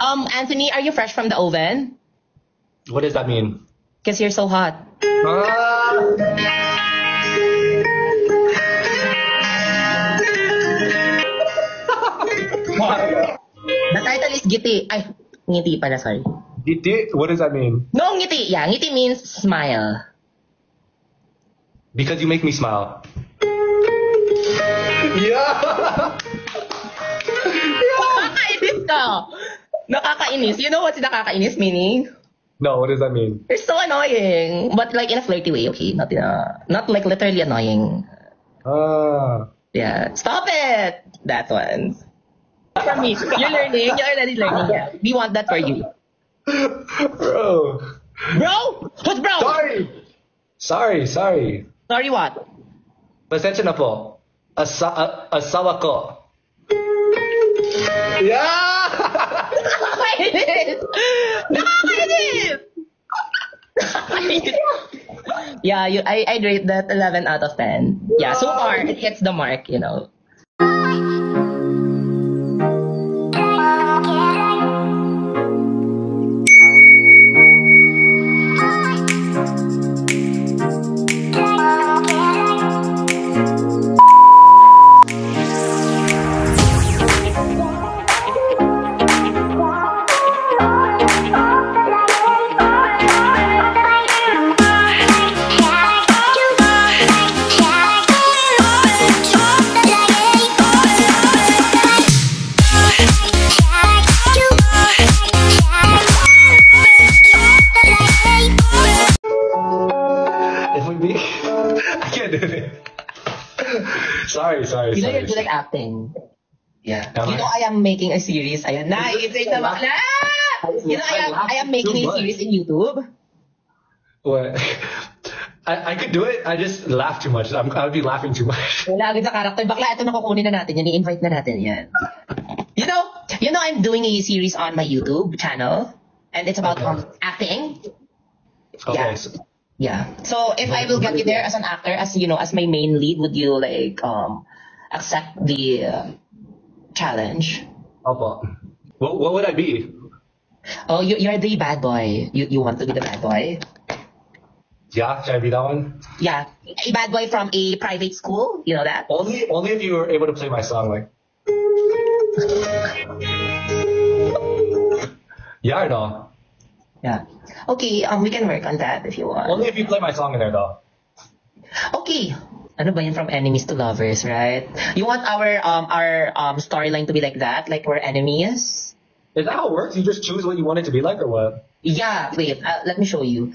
Um, Anthony, are you fresh from the oven? What does that mean? Because you're so hot. Ah! The title is Giti. Ay, ngiti pala, sorry. Giti? What does that mean? No, ngiti. Yeah, ngiti means smile. Because you make me smile. Yeah. Nakakainis ka. Nakakainis. You know what's nakakainis meaning? No, what does that mean? You're so annoying. But like in a flirty way, okay? Not in a, not like literally annoying. Ah. Yeah. Stop it! That one. For me, you're learning. You're already learning. Yeah. We want that for you. Bro. Bro? Who's bro? Sorry. Sorry, sorry. Sorry what? Pasensya na po. Asa a- asawa ko. Yeah! Nakakainis! Nakakainis! Yeah, you, I, I'd rate that 11 out of 10. Yeah, so far, it hits the mark, you know. Sorry, sorry, You know, sorry. you're good at acting. Yeah. Am you I? know, I am making a series. Ayan na, isip na bakla! You know, I am, I am making a series in YouTube. What? I, I could do it. I just laugh too much. I'm, I would be laughing too much. Wala agad sa character. Bakla, ito na kukunin na natin yan. I-invite na natin yan. You know, you know, I'm doing a series on my YouTube channel. And it's about Okay. um, acting. Okay. Yeah. so- Yeah. So if I will get you there as an actor, as you know, as my main lead, would you like um accept the uh, challenge? Opo. What, what would I be? Oh, you, you're the bad boy. You you want to be the bad boy? Yeah, should I be that one? Yeah, a bad boy from a private school. You know that? Only, only if you were able to play my song, like. Yeah or no? Yeah. Okay. Um, we can work on that if you want. Only if you play my song in there, though. Okay. Ano ba yun from enemies to lovers, right? You want our um our um storyline to be like that, like we're enemies? Is that how it works? You just choose what you want it to be like, or what? Yeah. Wait. Uh, let me show you.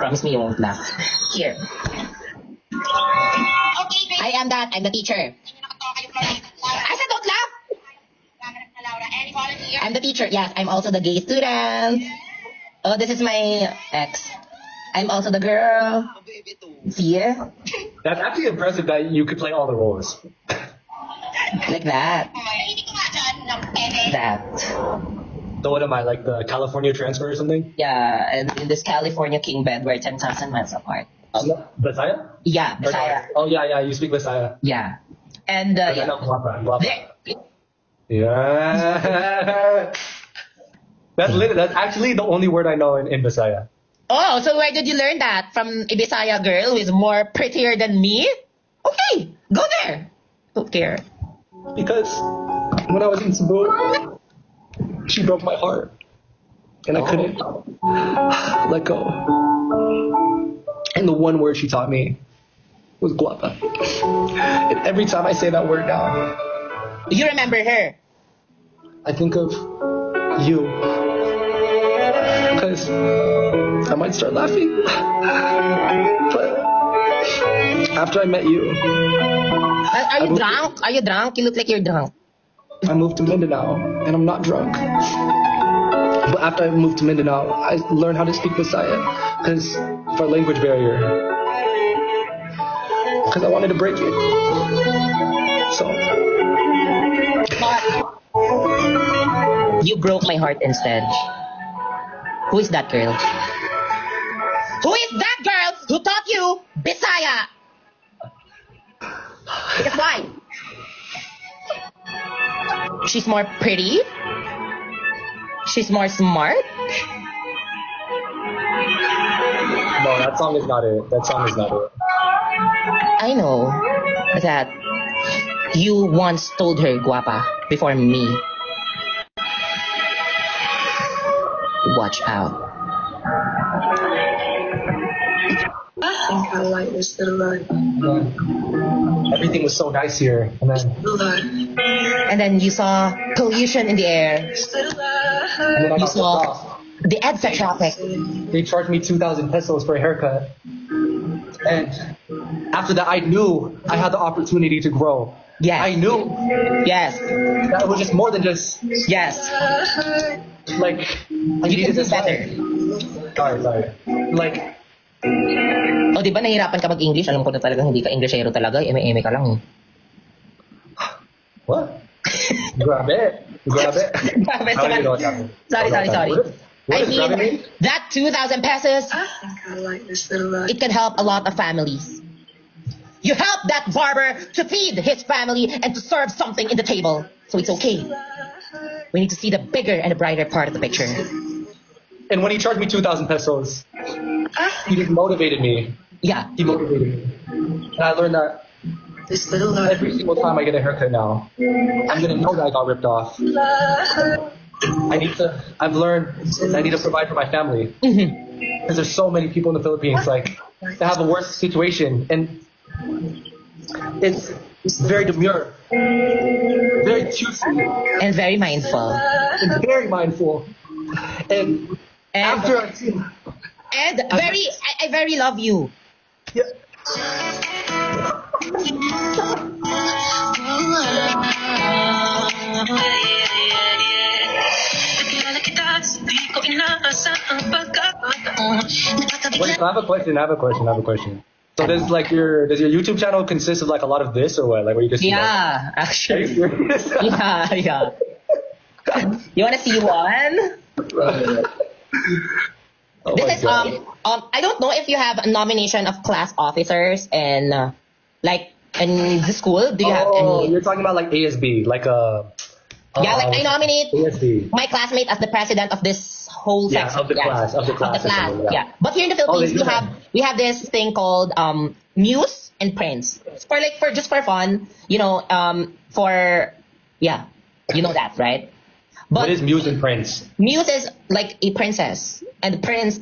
Promise me you won't laugh. Here. Okay, babe. I am that. I'm the teacher. Hindi nakatawa kayo Florida. Laura. I said don't laugh. Naganap na Laura. Any volunteer? I'm the teacher. Yes, I'm also the gay student. Oh, this is my ex. I'm also the girl. See? That's actually impressive that you could play all the roles. Like that. Hindi ko nga dyan ng pene. That. So what am I, like the California transfer or something? Yeah, and in this California king bed, we're 10,000 miles apart. Bisaya? Yeah, Or- Oh yeah, yeah, you speak Bisaya. Yeah. And, uh, yeah. no, guapa, guapa. There. Yeah. That's lit. That's actually the only word I know in, in Bisaya. Oh, so where did you learn that? From a Bisaya girl who is more prettier than me? Okay, go there. Oh, Don't care. Because when I was in Cebu, she broke my heart. And I couldn't let go. And the one word she taught me was guapa. And every time I say that word now, You remember her? I think of you. Because I might start laughing. But after I met you, Are, are you drunk? Are you drunk? You look like you're drunk. I moved to Mindanao and I'm not drunk. But after I moved to Mindanao, I learned how to speak Bisaya because of our language barrier. Because I wanted to break it. So, But you broke my heart instead. Who is that girl? Who is that girl who taught you Bisaya? Because why? She's more pretty? she's more smart. No, that song is not it. That song is not it. I know that you once told her guapa before me. Watch out. I think I like this little life. Everything was so nice here, and then, And then you saw pollution in the air. This little life. and then I You saw- The EDSA traffic. They charged me two thousand pesos for a haircut, and after that, I knew I had the opportunity to grow. Yes. I knew Yes. that it was just more than just Yes. like I You needed can do this better. Sorry, sorry. Like O, di ba nahirapan ka mag-English? Alam ko na talagang hindi ka Englishero talaga. Eme-eme ka lang eh. what? Grab it. Grab it. Grabe, I don't even know what's sorry. Sorry, sorry, sorry. What, what I mean, mean? that 2,000 pesos, I think I like this little it can help a lot of families. You help that barber to feed his family and to serve something in the table. So it's okay. We need to see the bigger and the brighter part of the picture. And when he charged me two thousand pesos, he just motivated me. Yeah. He motivated and I learned that This little every single time I get a haircut now, I'm gonna know that I got ripped off. I need to. I've learned I need to provide for my family Mhm. because there's so many people in the Philippines like that have a worse situation, and it's it's very demure, very choosy, And very mindful. and very mindful. And And, after I see, and very, I, I very love you. Yeah, wait, I have a question. I have a question. I have a question. So does like your does your YouTube channel consist of like a lot of this or what? Like where you just see, like, Yeah, actually. Yeah, yeah. You wanna see one? Oh this is God. um um I don't know if you have a nomination of class officers and uh, like in the school. Do you have oh, any? you're talking about like ASB, like uh, Yeah, like I uh, nominate ASB. my classmate as the president of this whole Yeah, section. of the class, of the class or something, yeah. yeah. But here in the Oh, Philippines, they we have we have this thing called um Muse and Prince. For like for just for fun, you know, um for yeah, you know that, right? But What is Muse and Prince? Muse is like a princess, and Prince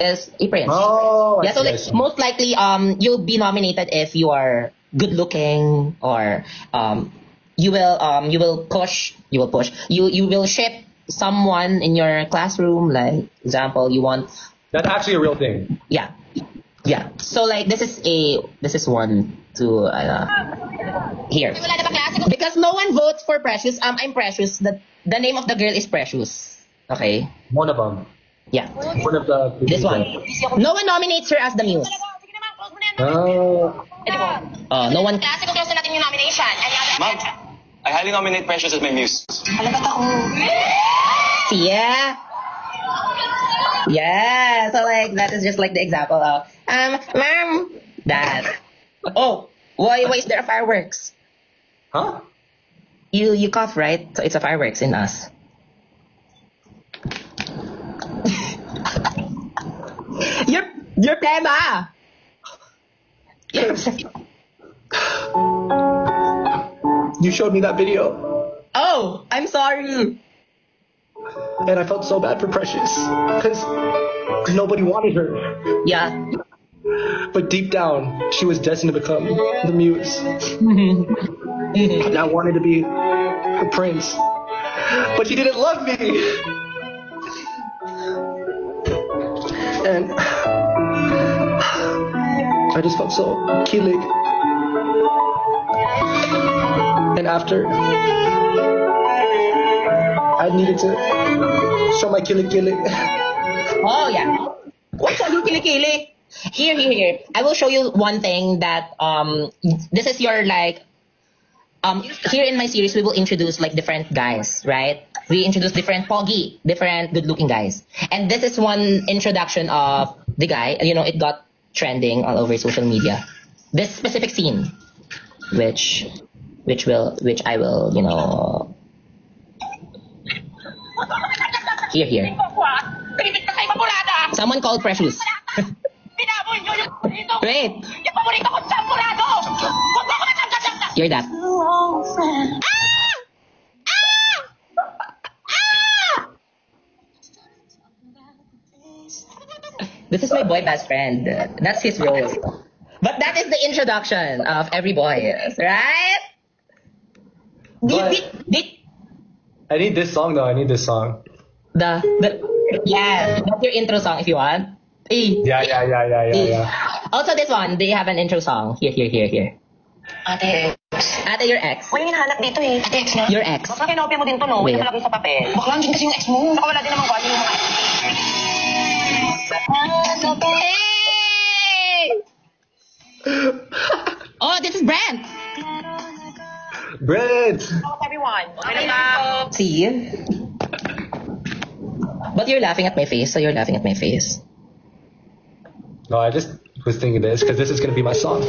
is a prince. Oh, I yeah, so like most likely, um, you'll be nominated if you are good looking or um, you will um, you will push, you will push, you you will ship someone in your classroom. Like example, you want That's actually a real thing. yeah, yeah. So like this is a this is one to uh, here Wala na ba klase kung because no one votes for Precious. Um, I'm Precious. The the name of the girl is Precious. Okay. One of them. Yeah. One of the. This one. No one nominates her as the muse. Sige naman, close mo na yan. Oh. Uh, no one. Klase kung close natin yung nomination. Ma'am, I highly nominate Precious as my muse. Halagat ako. Yeah. Yeah. So like that is just like the example of um, ma'am, that. Oh, why why is there fireworks? Huh? You you cough right? So it's a fireworks in us. your your tema. You showed me that video, Oh, I'm sorry. and I felt so bad for Precious because nobody wanted her. Yeah. But deep down, she was destined to become the muse. and I wanted to be the prince. But she didn't love me. And I just felt so kilig. And after, I needed to show my kilig. Oh yeah. What's a kili Here, here, here. I will show you one thing that um this is your like um here in my series we will introduce like different guys, right? We introduce different poggy, different good looking guys. And this is one introduction of the guy. You know, it got trending all over social media. This specific scene which which will which I will, you know Here, here. Pinipit ka kay Mamulada! Someone called Precious. Binaboy niyo yung paborito ko! Wait, Yung paborito ko sa Murado! Huwag mo ako matanggal hear that. This is my boy best friend. That's his role. But that is the introduction of every boy, right? Did, But- did, did, I need this song though. I need this song. the, the, yeah, that's your intro song if you want. Eh, Yeah, yeah, yeah, yeah, yeah, yeah. Also this one, they have an intro song. Here, here, here, here. Ate, Ate, your ex. Wala yung hinahanap dito eh. Ate, ex na. Your ex. Baka kinopia mo din to, no? Wait. Wait. Nakalagay sa papel. Baka lang din kasi yung ex mo. Baka wala din namang value yung mga ex. Hey! oh, this is Brent. Brent. Hello, everyone. Okay na ba? See? But you're laughing at my face, so you're laughing at my face. No, I just was thinking this because this is gonna be my song.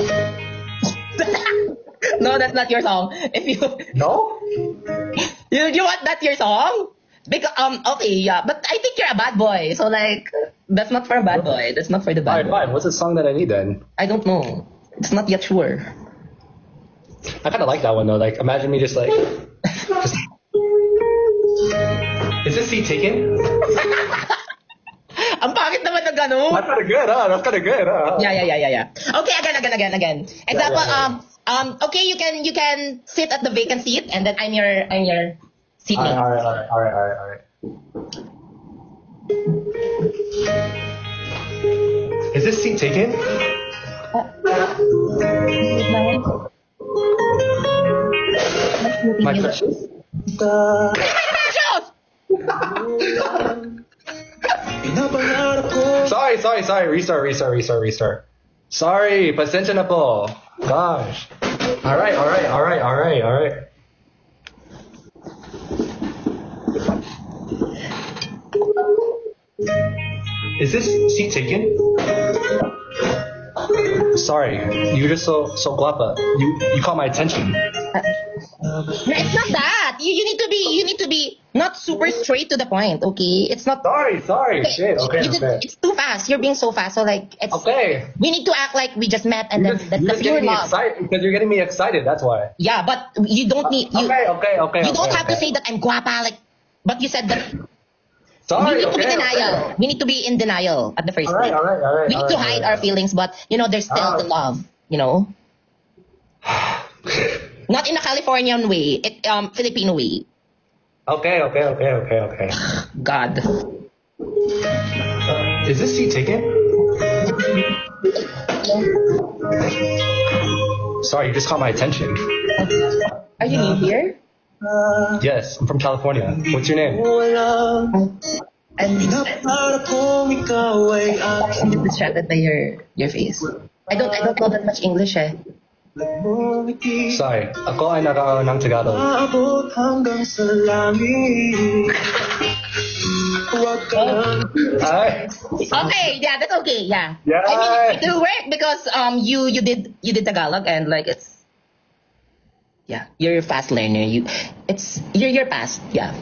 no, that's not your song. If you No? you you want that your song? Because um okay yeah, but I think you're a bad boy, so like that's not for a bad boy. That's not for the bad Alright, fine. What's the song that I need then? I don't know. It's not yet sure. I kind of like that one though. Like, imagine me just like. Just... Is this seat taken? Ang pangit naman ng ganun. That's kind of good, huh? That's kind of good, huh? Yeah, yeah, yeah, yeah, yeah. Okay, again, again, again, again. Example, yeah, yeah. um, um, okay, you can, you can sit at the vacant seat, and then I'm your, I'm your seatmate. Alright, alright, alright, alright, alright, alright. Is this seat taken? My precious. Precious! Sorry, sorry, sorry. Restart, restart, restart, restart. Sorry, pasensya na. Gosh. Alright, alright, alright, alright, alright. Is this seat taken? Sorry, you're just so so guapa. You you caught my attention. No, it's not that. You, you need to be, you need to be not super straight to the point, okay? It's not. Sorry, sorry. Shit. Okay, you okay. It's too fast. You're being so fast. So like, it's. Okay. We need to act like we just met and You're then just, that's you're the just pure getting love. excited because you're getting me excited. That's why. Yeah, but you don't need you. okay, okay, okay. You don't okay, have to say that I'm guapa. Like, but you said that Sorry, we need to be okay, denial. okay. We need to be in denial at the first All right, place. all right, all right. we need to hide our feelings, but you know, there's still the um, love. You know, not in a Californian way. It um Filipino way. Okay, okay, okay, okay, okay. God. Is this seat taken? Sorry, you just caught my attention. Are you new here? Yes, I'm from California. What's your name? I'm I'm just distracted by your your face. I don't I don't know that much English eh. Sorry, ako ay nag ng Tagalog. Ay, Okay, yeah, that's okay. Yeah. Yeah. I mean, it will work because um you you did you did Tagalog and like it's yeah you're a fast learner. You it's you're you're fast. Yeah.